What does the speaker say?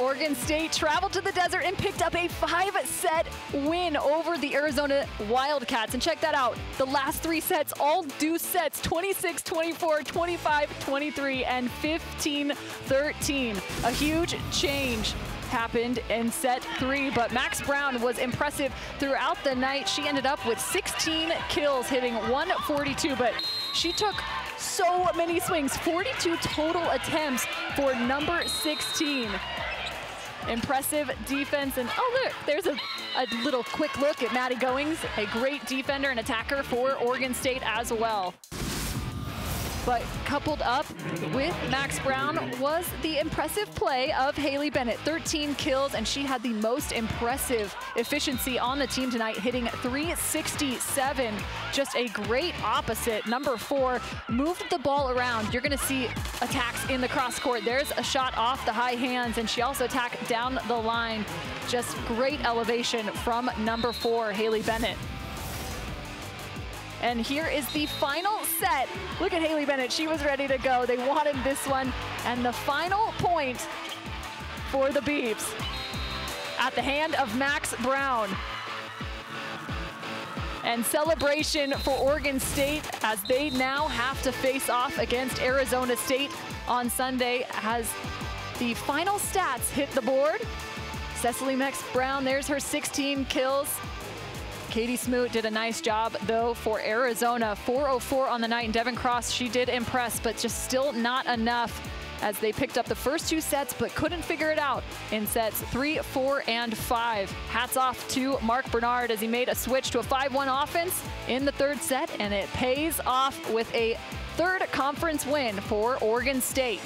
Oregon State traveled to the desert and picked up a five-set win over the Arizona Wildcats. And check that out. The last three sets, all deuce sets, 26, 24, 25, 23, and 15, 13. A huge change happened in set three, but Max Brown was impressive throughout the night. She ended up with 16 kills, hitting 142, but she took so many swings, 42 total attempts for number 16. Impressive defense, and oh look, there's a, a little quick look at Maddie Goings, a great defender and attacker for Oregon State as well. But coupled up with Max Brown was the impressive play of Haley Bennett. 13 kills, and she had the most impressive efficiency on the team tonight, hitting 367. Just a great opposite. Number four moved the ball around. You're going to see attacks in the cross court. There's a shot off the high hands, and she also attacked down the line. Just great elevation from number four, Haley Bennett. And here is the final set. Look at Haley Bennett. She was ready to go. They wanted this one. And the final point for the Beavs at the hand of Max Brown. And celebration for Oregon State as they now have to face off against Arizona State on Sunday as the final stats hit the board. Cecilee Max Brown, there's her 16 kills. Katie Smoot did a nice job, though, for Arizona. 404 on the night, and Devin Cross, she did impress, but just still not enough as they picked up the first two sets but couldn't figure it out in sets three, four, and five. Hats off to Mark Barnard as he made a switch to a 5-1 offense in the third set, and it pays off with a third conference win for Oregon State.